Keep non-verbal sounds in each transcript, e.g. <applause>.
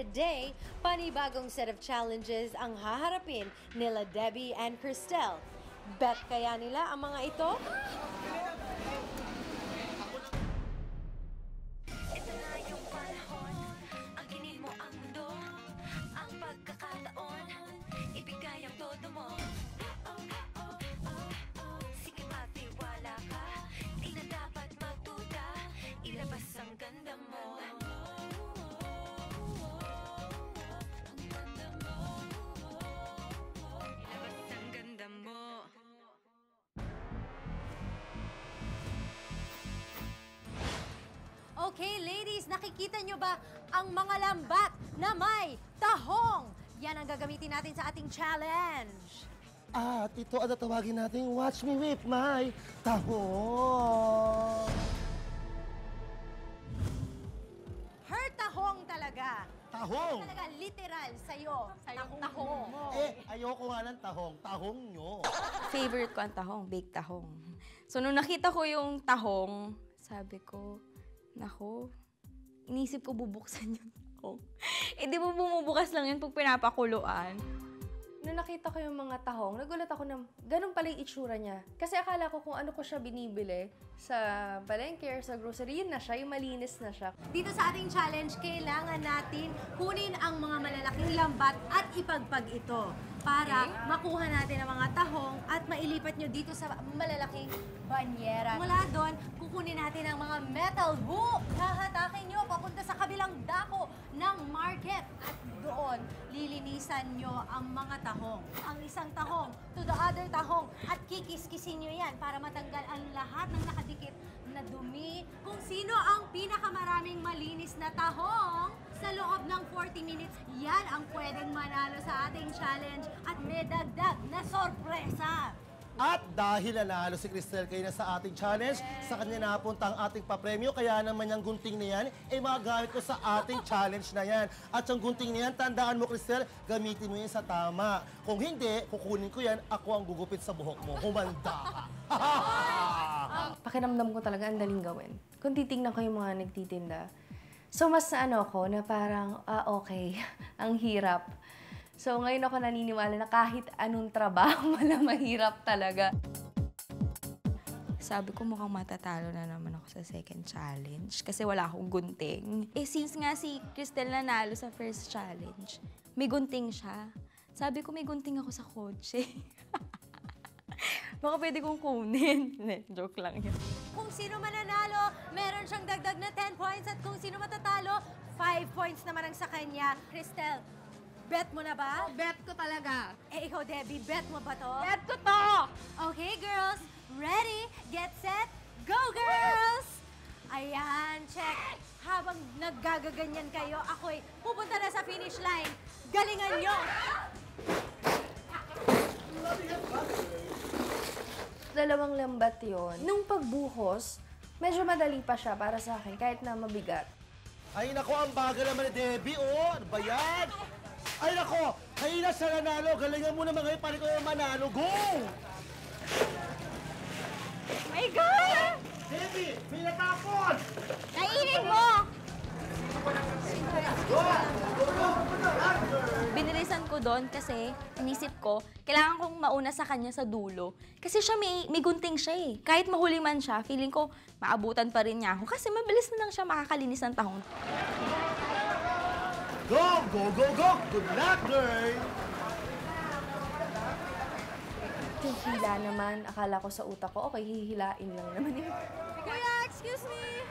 today, panibagong set of challenges ang haharapin nila Debbie and Cristel. Bet kaya nila ang mga? Ito Okay, ladies, nakikita nyo ba ang mga lambat na may tahong? Yan ang gagamitin natin sa ating challenge. At ito ang tatawagin natin, Watch Me Whip My Tahong. Her tahong talaga. Tahong! Talaga literal sa'yo. Sa'yo tahong. mo. Eh, ayoko nga ng tahong. Tahong nyo. favorite ko ang tahong, baked tahong. So, nung nakita ko yung tahong, sabi ko, nako, inisip ko bubuksan yung <laughs> tahong. eh, di ba bumubukas lang yun pag pinapakuluan? Nung nakita ko yung mga tahong, nagulat ako na ganun pala yung itsura niya. Kasi akala ko kung ano ko siya binibili sa palengke or sa grocery, yun na siya, yung malinis na siya. Dito sa ating challenge, kailangan natin kunin ang mga malalaking lambat at ipagpag ito para makuha natin ang mga tahong at mailipat nyo dito sa malalaking banyera. Mula doon, kukunin natin ang mga metal hook. Hahatakin nyo papunta sa kabilang dako ng market at doon lilinisan nyo ang mga tahong. Ang isang tahong to the other tahong at kikis-kisin nyo yan para matanggal ang lahat ng nakadikit na dumi. Kung sino ang pinakamaraming malinis na tahong sa loob ng 40 minutes, yan ang pwedeng manalo sa ating challenge at may dagdag na sorpresa. At dahil nanalo si Cristel kayo na sa ating challenge, sa kanya napunta ang ating papremyo, kaya naman yung gunting na yan, eh magagamit ko sa ating challenge na yan. At yung gunting na yan, tandaan mo Cristel, gamitin mo yan sa tama. Kung hindi, kukunin ko yan, ako ang gugupit sa buhok mo. Humanda ka. <laughs> Pakiramdam ko talaga ang daling gawin. Kung titingnan ko yung mga nagtitinda, so mas ano ko na parang, ah okay, <laughs> ang hirap. So ngayon ako naniniwala na kahit anong trabaho, <laughs> wala mahirap talaga. Sabi ko mukhang matatalo na naman ako sa second challenge kasi wala akong gunting. Eh since nga si Cristel nanalo sa first challenge, may gunting siya. Sabi ko may gunting ako sa kotse. <laughs> Baka pwede kong kunin. <laughs> Joke lang yun. Kung sino mananalo, meron siyang dagdag na 10 points at kung sino matatalo, 5 points naman ang sa kanya. Cristel, bet mo na ba? Bet ko talaga. Eh, ikaw, Debbie, bet mo ba to? Bet ko to! Okay, girls. Ready, get set, go, girls! Ayan, check. Habang naggagaganyan kayo, ako'y pupunta na sa finish line. Galingan nyo! Dalawang lambat yon. Nung pagbuhos, medyo madali pa siya para sa akin, kahit na mabigat. Ay nako, ang bagal naman ni Debbie, oh! Ano ba yan? Ay nako, kanina siya nanalo. Galingan mo naman ngayon, paano ko yung manalo? Go! My God! Debbie, may natapon! Kainin mo! Binilisan ko doon kasi inisip ko, kailangan kong mauna sa kanya sa dulo. Kasi siya may, may gunting siya eh. Kahit mahuli man siya, feeling ko maabutan pa rin niya ako. Kasi mabilis na lang siya makakalinis ng tahong. Go, go, go, go! Good luck, girl! Yung hila naman, akala ko sa utak ko, okay, hihilain lang naman eh. <laughs> Kuya, excuse me!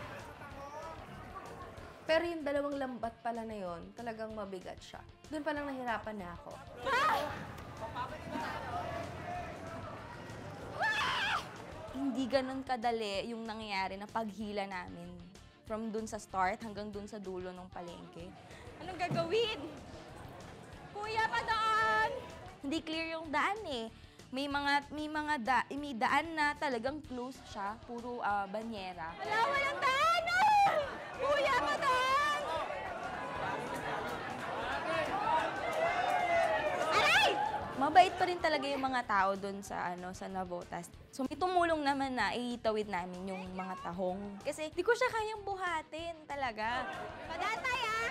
Pero yung dalawang lambat pala na yon, talagang mabigat siya. Doon pa lang nahirapan na ako. <laughs> Hindi ganun kadali yung nangyayari na paghila namin. From dun sa start hanggang dun sa dulo ng palengke. Anong gagawin? Kuya, pa doon! Hindi clear yung daan eh. May mga may mga da, may daan na talagang close siya, puro ah, banyera. Wala, walang daan! Ah! Kuya, pa doon! Aray! Mabait pa rin talaga yung mga tao doon sa ano sa Navotas. So may tumulong naman na iitawid namin yung mga tahong. Kasi di ko siya kayang buhatin talaga. Padatay ah!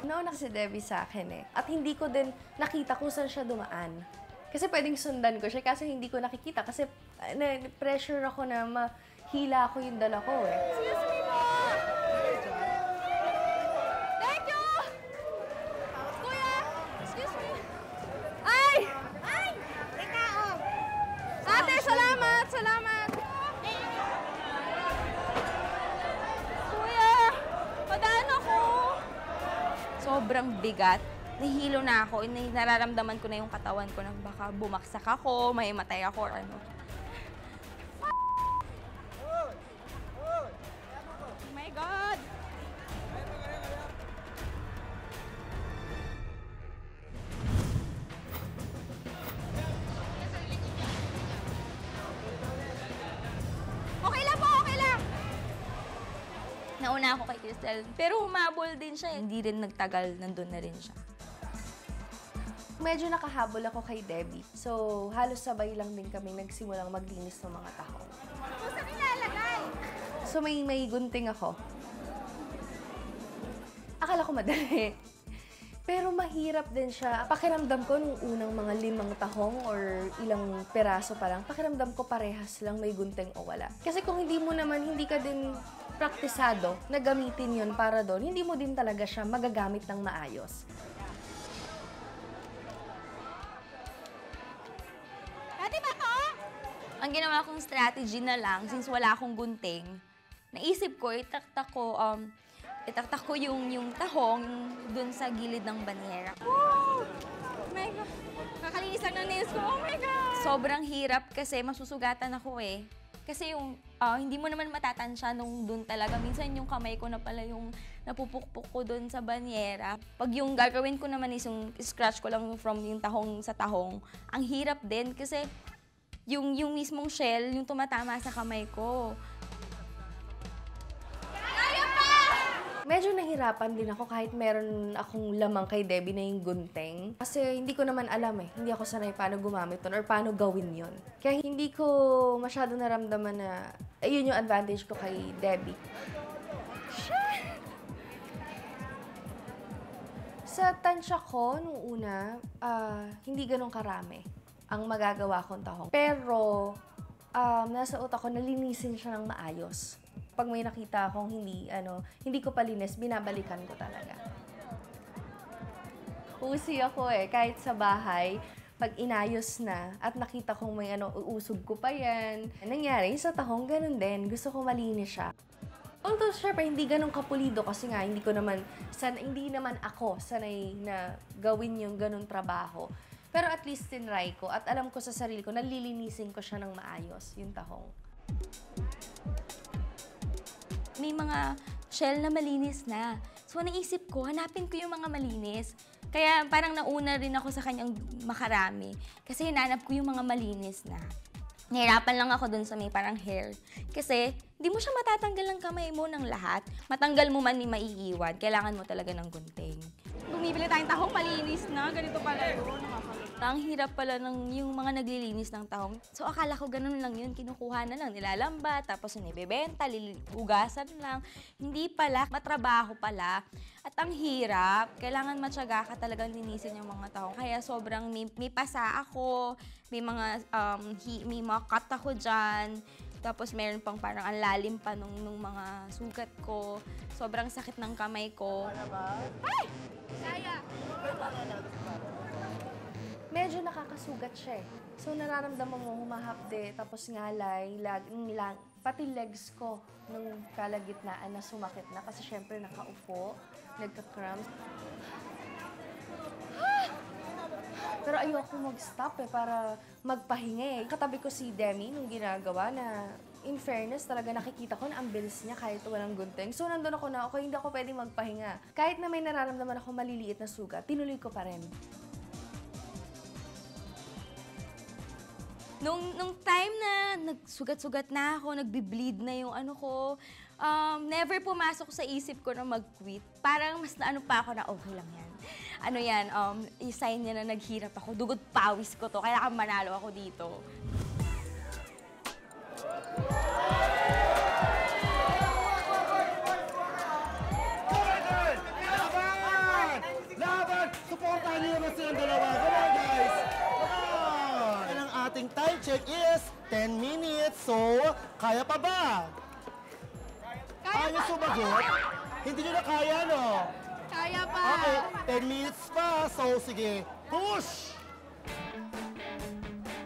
Nauna kasi Debbie sa akin eh. At hindi ko din nakita kung saan siya dumaan. Kasi pwedeng sundan ko siya kasi hindi ko nakikita. Kasi na- pressure ako na mahila ko yung dala ko eh. Excuse me po! Thank you! Kuya! Excuse me! Ay! Ay! Teka, oh! Ate, salamat! Salamat! Kuya! Padaan ako! Sobrang bigat. Nahilo na ako. Nay- Nararamdaman ko na yung katawan ko na baka bumaksak ako, may matay ako, or ano. Nauna ako kay Crystal, pero humabol din siya. eh. Hindi rin nagtagal, nandun na rin siya. Medyo nakahabol ako kay Debbie. So, halos sabay lang din kami nagsimulang maglinis ng mga tahong. Saan nilalagay? So, may, may gunting ako. Akala ko madali. Pero mahirap din siya. Pakiramdam ko nung unang mga limang tahong or ilang peraso pa lang, pakiramdam ko parehas lang may gunting o wala. Kasi kung hindi mo naman, hindi ka din praktisado na gamitin yun para doon, hindi mo din talaga siya magagamit ng maayos. Pwede ba to? Ang ginawa kong strategy na lang, since wala akong gunting, naisip ko, itaktak ko, um, itaktak ko yung, yung tahong dun sa gilid ng banyera. Oh my God! Kakalinis lang ng nails ko. Oh my God! Sobrang hirap kasi masusugatan ako eh. Kasi yung, ah, hindi mo naman matatansya nung dun talaga. Minsan yung kamay ko na pala yung napupukpuk ko dun sa banyera. Pag yung gagawin ko naman is yung scratch ko lang from yung tahong sa tahong, ang hirap din kasi yung, yung mismong shell, yung tumatama sa kamay ko. Medyo nahirapan din ako kahit meron akong lamang kay Debbie na yung gunting. Kasi hindi ko naman alam eh. Hindi ako sanay paano gumamit nun or paano gawin yon. Kaya hindi ko masyado naramdaman na ayun yung advantage ko kay Debbie. Sa tansya ko, nung una, ah, hindi ganun karami ang magagawa kong tahong. Pero, um, nasa utak ko, nalinisin siya ng maayos. Pag may nakita akong hindi, ano, hindi ko palinis, binabalikan ko talaga. Usi ako eh, kahit sa bahay, pag inayos na at nakita kong may ano, uusog ko pa yan. Nangyari sa tahong, ganun din. Gusto ko malinis siya. Although, syempre, hindi ganun kapulido kasi nga, hindi ko naman, san, hindi naman ako sanay na gawin yung ganun trabaho. Pero at least tinry ko at alam ko sa sarili ko, nalilinisin ko siya ng maayos, yung tahong. May mga shell na malinis na. So, naisip ko, hanapin ko yung mga malinis. Kaya parang nauna rin ako sa kanyang makarami. Kasi hinanap ko yung mga malinis na. Nahirapan lang ako dun sa may parang hair. Kasi, di mo siya matatanggal ng kamay mo ng lahat. Matanggal mo man ni maiiwan. Kailangan mo talaga ng gunting. Bumibili tayong tahong malinis na. Ganito pala yun. Ang hirap pala ng yung mga naglilinis ng tahong. So, akala ko ganun lang yun. Kinukuha na lang, nilalamba, tapos inibebenta, liliugasan lang. Hindi pala, matrabaho pala. At ang hirap, kailangan matyaga ka talagang linisin yung mga tahong. Kaya sobrang may, may pasa ako, may mga, um, hi- may mga cut ako dyan. Tapos meron pang parang ang lalim pa nung, nung mga sugat ko. Sobrang sakit ng kamay ko. Medyo nakakasugat siya eh. So, nararamdaman mo humahapde, tapos ngalay, lag, lang, pati legs ko nung kalagitnaan na sumakit na kasi syempre nakaupo, nagka-cramps. <sighs> Pero ayoko mag-stop eh, para magpahinga eh. Katabi ko si Demi nung ginagawa na in fairness, talaga nakikita ko na ang bilis niya kahit walang gunting. So, nandun ako na, okay, hindi ako pwedeng magpahinga. Kahit na may nararamdaman ako maliliit na sugat, tinuloy ko pa rin. Nung, nung time na nagsugat-sugat na ako, nagbi-bleed na yung ano ko, um, never pumasok sa isip ko na mag-quit. Parang mas na ano pa ako na okay lang yan. Ano yan, um, i-sign niya na naghirap ako. Dugot pawis ko to, kailangan manalo ako dito. silang dalawa. Come on, guys. Ating time check is 10 minutes. So, kaya pa ba? Kaya niyo sumagot? Hindi niyo na kaya, no? Kaya pa! Okay, 10 minutes pa. So, sige, push!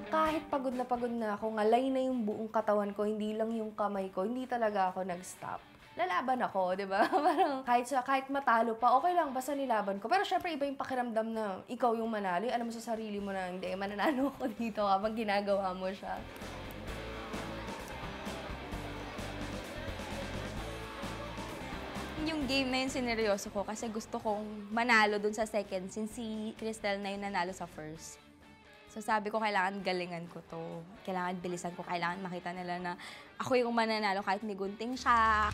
Kahit pagod na pagod na ako, ngalay na yung buong katawan ko, hindi lang yung kamay ko, hindi talaga ako nag-stop. Lalaban ako, di ba? <laughs> Parang kahit, sa, kahit matalo pa, okay lang, basta nilaban ko. Pero syempre, iba yung pakiramdam na ikaw yung manalo. Alam mo sa sarili mo na, hindi, mananalo <laughs> ako dito kapag ginagawa mo siya. Yung game na yun sineryoso ko kasi gusto kong manalo dun sa second since si Cristel na yung nanalo sa first. So sabi ko, kailangan galingan ko to. Kailangan bilisan ko. Kailangan makita nila na ako yung mananalo kahit may gunting siya.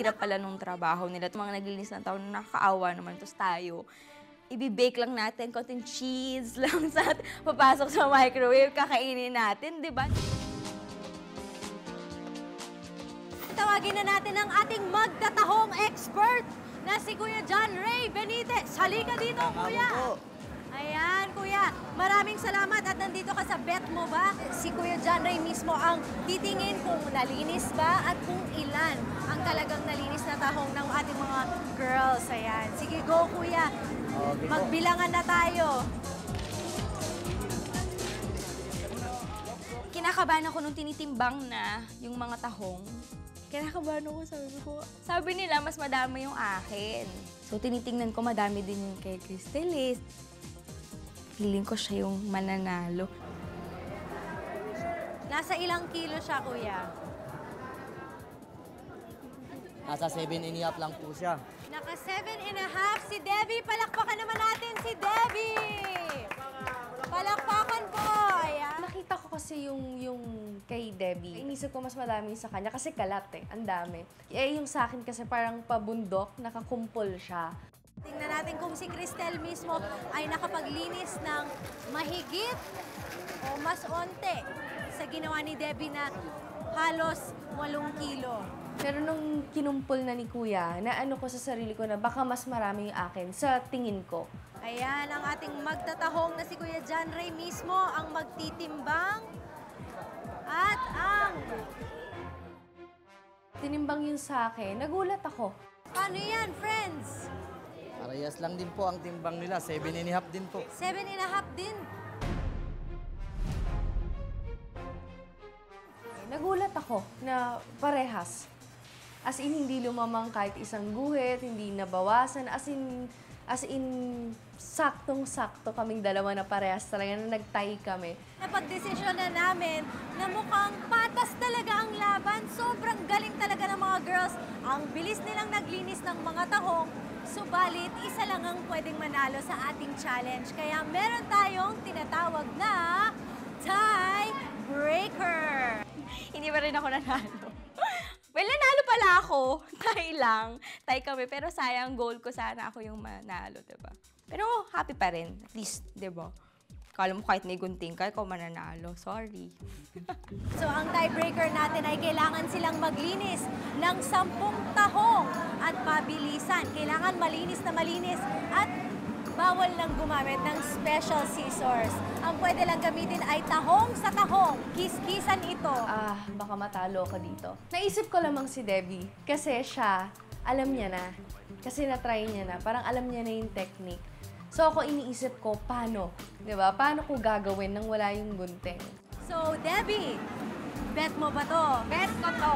Hirap pala nung trabaho nila. Itong mga naglinis ng taon, nakakaawa naman. Tapos tayo, ibibake lang natin, konting cheese <laughs> lang sa papasok sa microwave, kakainin natin, di ba? tawagin na natin ang ating magtatahong expert na si Kuya John Ray Benitez. Halika dito, Kuya. Ayan, Kuya. Maraming salamat at nandito ka sa bet mo ba? Si Kuya John Ray mismo ang titingin kung nalinis ba at kung ilan ang talagang nalinis na tahong ng ating mga girls. Ayan. Sige, go, Kuya. Magbilangan na tayo. Kinakabahan ako nung tinitimbang na yung mga tahong. Kinakabahan ako, sabi ko. Sabi nila, mas madami yung akin. So, tinitingnan ko, madami din yung kay Crystalis. Feeling ko siya yung mananalo. Nasa ilang kilo siya, Kuya? Nasa 7 and a half lang po siya. Naka seven and a half si Debbie. Palakpakan naman natin si Debbie! Palakpakan po! Ayan. Nakita ko kasi yung, yung kay Debbie. Inisip ko mas madami sa kanya kasi kalat eh. Ang dami. Eh, yung sa akin kasi parang pabundok, nakakumpol siya. Tingnan natin kung si Cristel mismo ay nakapaglinis ng mahigit o mas onte sa ginawa ni Debbie na halos 8 kilo. Pero nung kinumpol na ni Kuya, naano ko sa sarili ko na baka mas marami yung akin sa tingin ko. Ayan, ang ating magtatahong na si Kuya John Ray mismo ang magtitimbang at ang... Tinimbang yun sa akin, nagulat ako. Paano yan, friends? Parehas lang din po ang timbang nila. 7 and a half din po. Seven and a half din. Nagulat ako na parehas. As in, hindi lumamang kahit isang guhit, hindi nabawasan. As in, as in, saktong-sakto kaming dalawa na parehas talaga na nag-tie kami. Napagdesisyon na namin na mukhang patas talaga ang laban. Sobrang galing talaga ng mga girls. Ang bilis nilang naglinis ng mga tahong. Subalit, isa lang ang pwedeng manalo sa ating challenge. Kaya meron tayong tinatawag na tie breaker. Hindi pa rin ako nanalo. <laughs> well, nanalo pala ako. <laughs> Tay lang. Tay kami. Pero sayang goal ko sana ako yung manalo, ba? Pero happy pa rin. At least, ba? Kala mo kahit may gunting ka, ikaw mananalo. Sorry. <laughs> So ang tiebreaker natin ay kailangan silang maglinis ng sampung tahong at mabilisan. Kailangan malinis na malinis at bawal lang gumamit ng special scissors. Ang pwede lang gamitin ay tahong sa tahong. Kiskisan ito. Ah, baka matalo ka dito. Naisip ko lamang si Debbie. Kasi siya, alam niya na. Kasi na-try niya na. Parang alam niya na yung technique. So ako iniisip ko, paano? Di ba? Paano ko gagawin nang wala yung gunting? So, Debbie, bet mo ba to? Bet ko to.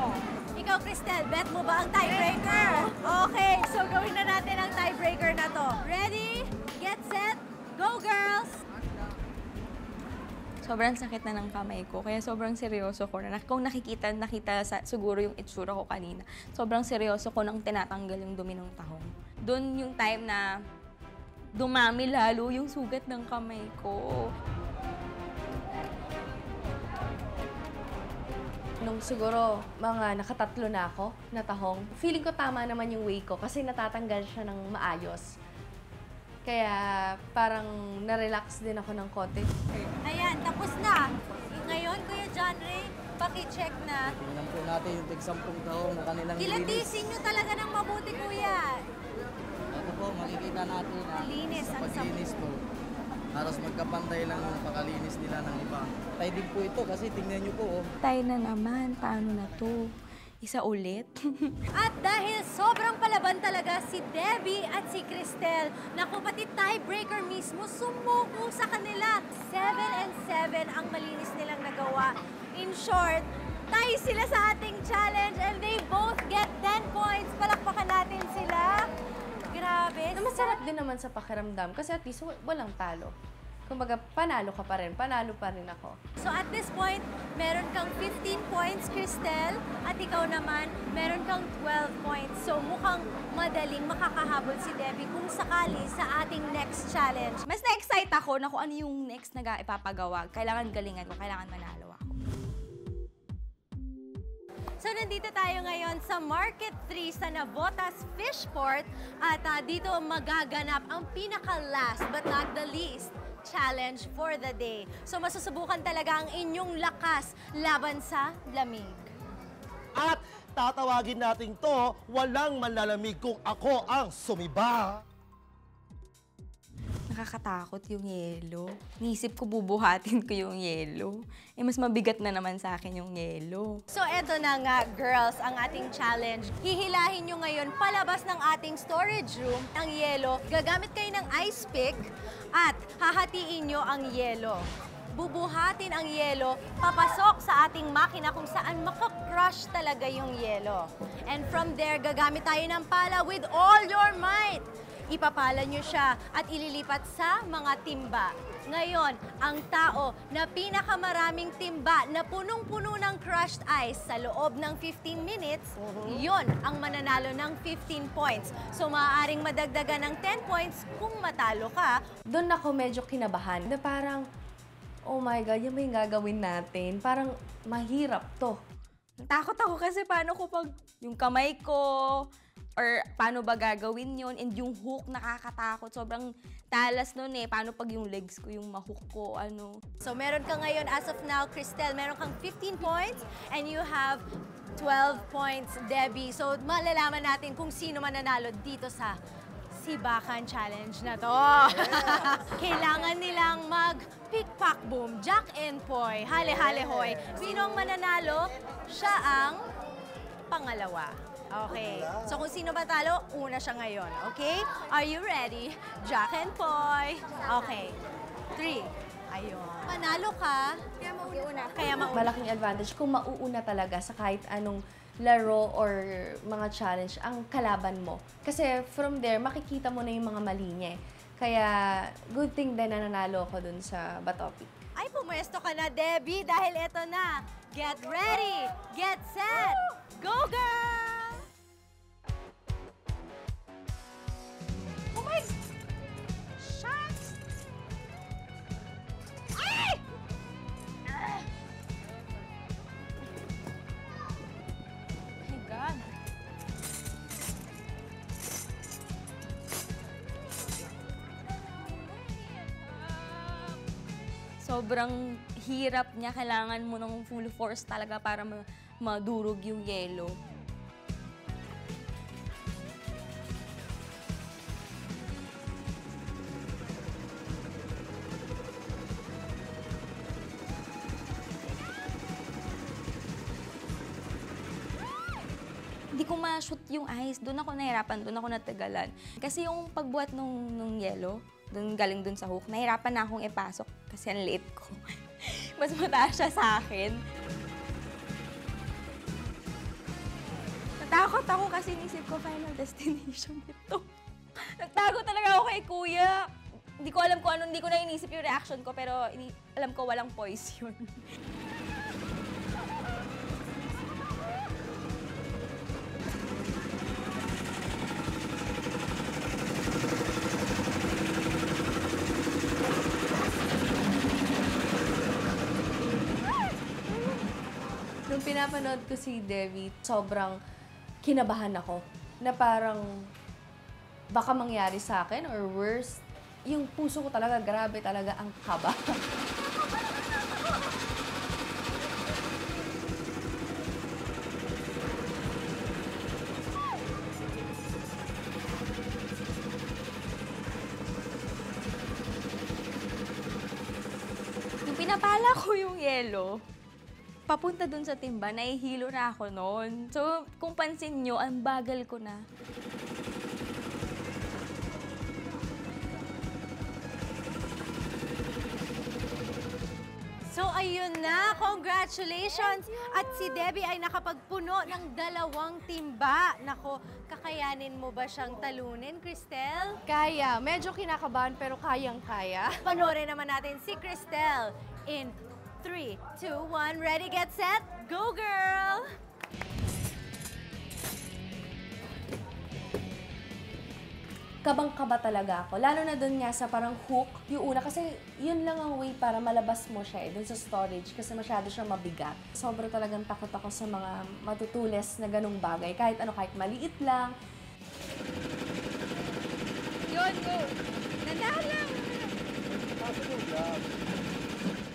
Ikaw, Cristel, bet mo ba ang tiebreaker? Okay, so gawin na natin ang tiebreaker na to. Ready? Get set? Go, girls! Sobrang sakit na ng kamay ko. Kaya sobrang seryoso ko na. Kung nakikita, nakita sa, siguro yung itsura ko kanina. Sobrang seryoso ko nang tinatanggal yung dumi ng tahong. Doon yung time na dumami lalo yung sugat ng kamay ko. nung siguro mga nakatatlo na ako na tahong, feeling ko tama naman yung way ko kasi natatanggal siya ng maayos. Kaya parang na-relax din ako ng konti. Ayan, tapos na. Ngayon, Kuya John Ray, paki-check na. Tingnan po natin yung tig-sampung taong na kanilang. Kilatisin nyo talaga ng mabuti, Kuya. Po, makikita natin na Linis sa ang paglinis po. Halos magkapantay lang yung pakalinis nila ng iba. Din po ito kasi tingnan nyo po, oh. Tayo na naman. Paano na to? Isa ulit? <laughs> At dahil sobrang palaban talaga si Debbie at si Cristel, naku pati tiebreaker mismo sumuko sa kanila. 7 and 7 ang malinis nilang nagawa. In short, tie sila sa ating challenge and they both get 10 points. Palakpakan natin sila. Grabe. Na masarap din naman sa pakiramdam kasi at least wa- walang talo. Kumbaga, panalo ka pa rin. Panalo pa rin ako. So at this point, meron kang 15 points, Cristel, at ikaw naman, meron kang 12 points. So mukhang madaling makakahabol si Debbie kung sakali sa ating next challenge. Mas na-excite ako na kung ano yung next na ga- ipapagawa. Kailangan galingan ko, kailangan manalo ako. So nandito tayo ngayon sa Market 3 sa Navotas Fishport at ah, dito magaganap ang pinaka-last but not the least challenge for the day. So masusubukan talaga ang inyong lakas laban sa lamig. At tatawagin natin to, walang manlalamig kung ako ang sumiba. Nakakatakot yung yelo. Nisip ko bubuhatin ko yung yelo. Eh, mas mabigat na naman sa akin yung yelo. So eto na nga, girls, ang ating challenge. Hihilahin nyo ngayon palabas ng ating storage room ang yelo. Gagamit kayo ng ice pick at hahatiin nyo ang yelo. Bubuhatin ang yelo, papasok sa ating makina kung saan makakrush talaga yung yelo. And from there, gagamit tayo ng pala with all your might. Ipapala nyo siya at ililipat sa mga timba. Ngayon, ang tao na pinakamaraming timba na punong-puno ng crushed ice sa loob ng 15 minutes, yon ang mananalo ng 15 points. So maaaring madagdagan ng 10 points kung matalo ka. Doon ako medyo kinabahan na parang, oh my God, yan ba yung gagawin natin? Parang mahirap to. Takot ako kasi paano ko pag yung kamay ko, or paano ba gagawin yun, and yung hook nakakatakot. Sobrang talas nun eh. Paano pag yung legs ko, yung mahook ko, ano. So meron ka ngayon as of now, Cristel, meron kang 15 points and you have 12 points, Debbie. So malalaman natin kung sino mananalo dito sa Sibakan Challenge na to. <laughs> Kailangan nilang mag pick pack boom, Jack and Poy, hale hale hoy. Sino ang mananalo? Siya ang pangalawa. Okay. So kung sino matalo, una siya ngayon. Okay? Are you ready? Jack and Poy. Okay. Three. Ayun. Panalo ka. Kaya mauna. Kaya mauna. Malaking advantage kung mauuna talaga sa kahit anong laro or mga challenge ang kalaban mo. Kasi from there, makikita mo na yung mga mali niya eh. Kaya good thing din na nanalo ako dun sa Batopic. Ay, pumwesto ka na, Debbie, dahil eto na. Get ready! Get set! Go, girl! Sobrang hirap niya. Kailangan mo ng full force talaga para ma- madurog yung yelo. hindi ko ma-shoot yung ice. Doon ako nahirapan, doon ako natagalan. Kasi yung pagbuhat nung, nung yelo, doon galing doon sa hook, nahirapan na akong ipasok kasi ang liit ko. <laughs> Mas mataas siya sa akin. Natakot ako kasi nisip ko final destination ito. <laughs> Nagtago talaga ako kay kuya. Hindi ko alam kung ano, hindi ko na inisip yung reaction ko, pero alam ko walang poise yun. <laughs> Nung pinapanood ko si Devi, sobrang kinabahan ako. Na parang baka mangyari sa akin or worse, yung puso ko talaga, grabe talaga ang kaba. Pinapala ko yung yelo, papunta dun sa timba, nahihilo na ako noon. So, kung pansin nyo, ang bagal ko na. So ayun na, congratulations! At si Debbie ay nakapagpuno ng dalawang timba. Nako, kakayanin mo ba siyang talunin, Cristel? Kaya, medyo kinakabahan pero kayang-kaya. Panoorin naman natin si Cristel in 3, 2, 1, ready, get set, go girl! kabang-kaba talaga ako. Lalo na doon nga sa parang hook, yung una. Kasi yun lang ang way para malabas mo siya eh, doon sa storage. Kasi masyado siya mabigat. Sobrang talagang takot ako sa mga matutulis na ganung bagay. Kahit ano, kahit maliit lang. Yun, go! Nanalo!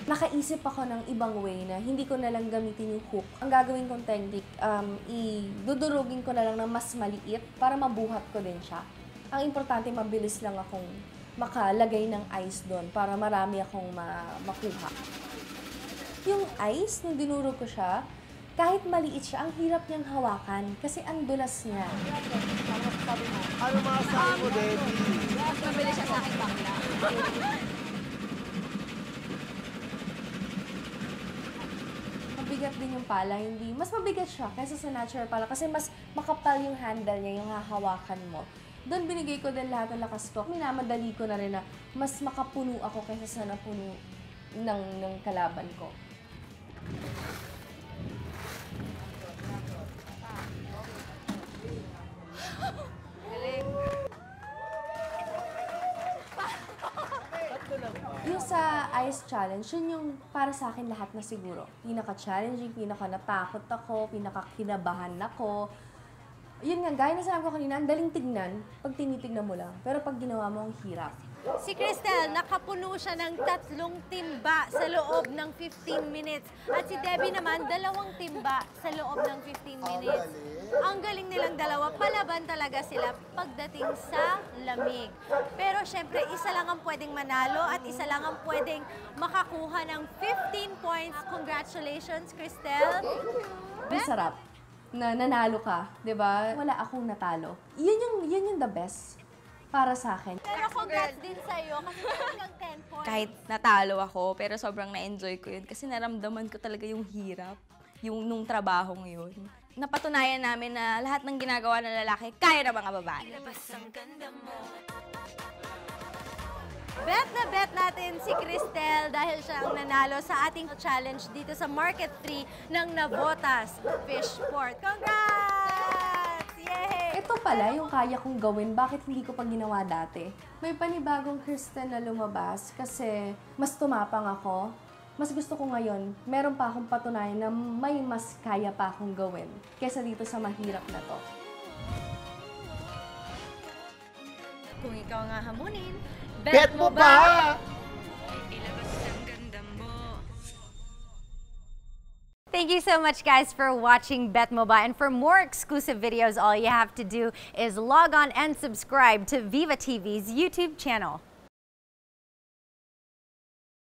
Nakaisip ako ng ibang way na hindi ko na lang gamitin yung hook. Ang gagawin kong technique, um, idudurugin ko na lang ng mas maliit para mabuhat ko din siya. Ang importante, mabilis lang akong makalagay ng ice doon para marami akong ma- makuha. Yung ice, nung dinurog ko siya, kahit maliit siya, ang hirap niyang hawakan kasi ang dulas niya. Ano masasabi mo, Debbie? Mabilis siya sa akin bakla. Mabigat din yung pala, hindi. Mas mabigat siya kaysa sa natural pala kasi mas makapal yung handle niya, yung hahawakan mo. Doon binigay ko din lahat ng lakas ko. Minamadali ko na rin na mas makapuno ako kaysa sa napuno ng, ng kalaban ko. <laughs> Yung sa ice challenge, yun yung para sa akin lahat na siguro. Pinaka-challenging, pinaka-natakot ako, pinaka-kinabahan ako. Yun nga, gaya na sinabi ko kanina, ang daling tignan pag tinitignan mo lang. Pero pag ginawa mo, ang hirap. Si Cristel, nakapuno siya ng tatlong timba sa loob ng 15 minutes. At si Debbie naman, dalawang timba sa loob ng 15 minutes. Ang galing nilang dalawa, palaban talaga sila pagdating sa lamig. Pero syempre, isa lang ang pwedeng manalo at isa lang ang pwedeng makakuha ng 15 points. Congratulations, Cristel. Ang sarap na nanalo ka, 'di ba? Wala akong natalo. Yun yung yun yung the best para sa akin. Pero congrats din sa'yo kasi hanggang 10 points. Kahit natalo ako, pero sobrang na-enjoy ko yun kasi naramdaman ko talaga yung hirap, yung nung trabahong yun. Napatunayan namin na lahat ng ginagawa ng lalaki, kaya ng mga babae. Labas ang ganda mo Bet na bet natin si Cristel dahil siya ang nanalo sa ating challenge dito sa Market 3 ng Navotas Fishport. Congrats! Yay! Ito pala yung kaya kong gawin, bakit hindi ko pa ginawa dati? May panibagong Kristen na lumabas kasi mas tumapang ako. Mas gusto ko ngayon, meron pa akong patunayan na may mas kaya pa akong gawin kesa dito sa mahirap na to. Kung ikaw nga hamunin, Bet mo ba? Mo Thank you so much, guys, for watching Bet MOBA. And for more exclusive videos, all you have to do is log on and subscribe to Viva TV's YouTube channel.